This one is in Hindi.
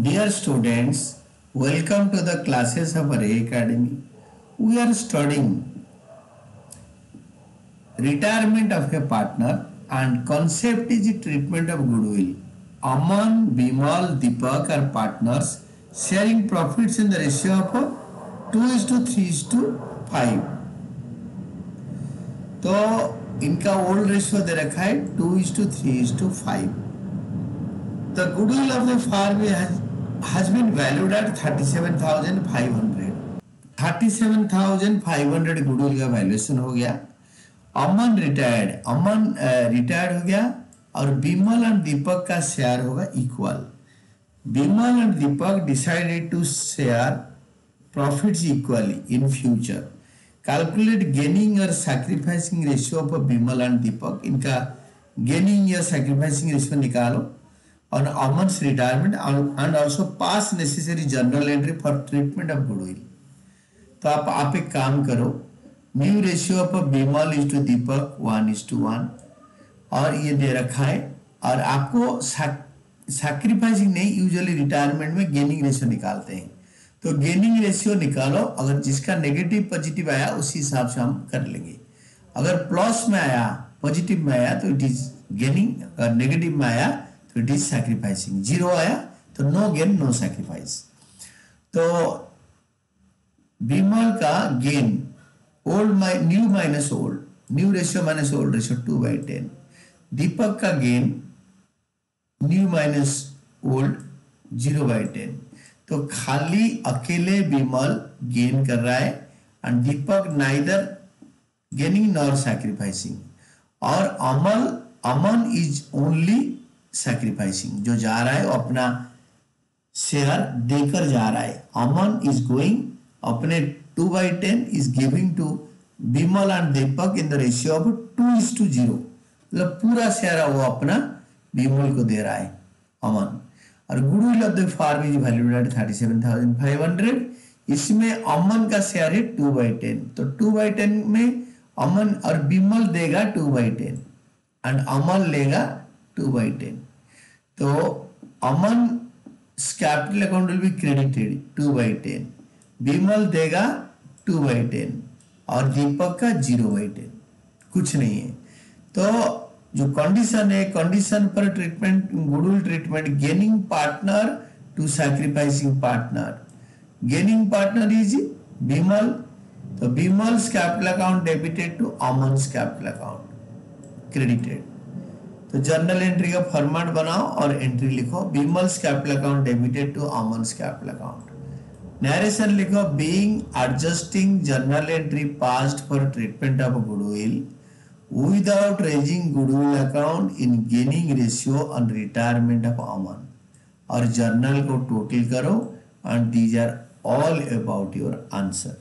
Dear students, welcome to the classes of Array Academy. We are studying retirement of a partner and concept is the treatment of goodwill. Aman, Bimal, Deepak are partners sharing profits in the ratio of 2 is to 3 is to 5. तो इनका ओल्ड रेशियो दे रखा है two is two three is two five the goodwill of the firm has been valued at 37,500 37,500 goodwill का वैल्यूएशन हो गया। अमन रिटायर्ड अमन रिटायर्ड हो गया और बिमल एंड दीपक का शेयर होगा equal Bimal and Deepak decided to share profits equally in future calculate gaining और sacrificing ratio of Bimal and Deepak. इनका गेनिंग या सैक्रिफाइसिंग रेशियो निकालो। On Aman's retirement and also pass necessary journal entry for treatment of goodwill. तो आप आप एक काम करो new ratio of Bimal is to Deepak one is to one और ये दे रखा है, और आपको सैक्रिफाइसिंग नहीं यूजुअली रिटायरमेंट में गेनिंग रेशियो निकालते हैं तो गेनिंग रेशियो निकालो, अगर जिसका नेगेटिव पॉजिटिव आया, उसी हिसाब से हम कर लेंगे अगर प्लस में आया पॉजिटिव में आया तो इट इज़ गेनिंग अगर नेगेटिव में आया तो इट इज़ सैक्रिफाइसिंग ज़ीरो आया तो नो गेन, नो सैक्रिफाइस तो बीमल का gain old new minus old new ratio minus old ratio two by ten Deepak का gain new minus old zero by ten तो खाली अकेले बीमल गेन कर रहा है and Deepak neither gaining nor sacrificing और Amal, Aman is only sacrificing जो जा रहा है अपना शेयर देकर जा रहा है। अमन इज़ गोइंग अपने two by ten is giving to Bimal and Deepak in the ratio of two is to zero मतलब पूरा शेयर वो अपना बिमल को दे रहा है, अमन। और goodwill of the firm is valued at thirty seven thousand five hundred इसमें अमन का शेयर है टू बाई टेन तो टू बाई टेन में अमन और बिमल देगा two by ten and Aman लेगा टू बाई टेन तो Aman capital account will be credited two by ten Bimal देगा टू बाई टेन और दीपक का ज़ीरो बाई टेन कुछ नहीं है। तो जो कंडीशन है कंडीशन पर treatment goodwill treatment gaining partner to sacrificing partner gaining partner is Bimal तो Bimal's capital account debited to Aman's capital account credited तो जर्नल एंट्री का फॉर्मेट बनाओ और एंट्री लिखो। Bimal's capital account debited to Aman's capital account narration लिखो being adjusting journal entry passed for treatment of goodwill without raising goodwill account in gaining ratio on retirement of Aman और जर्नल को टोटल करो and these are all about your answer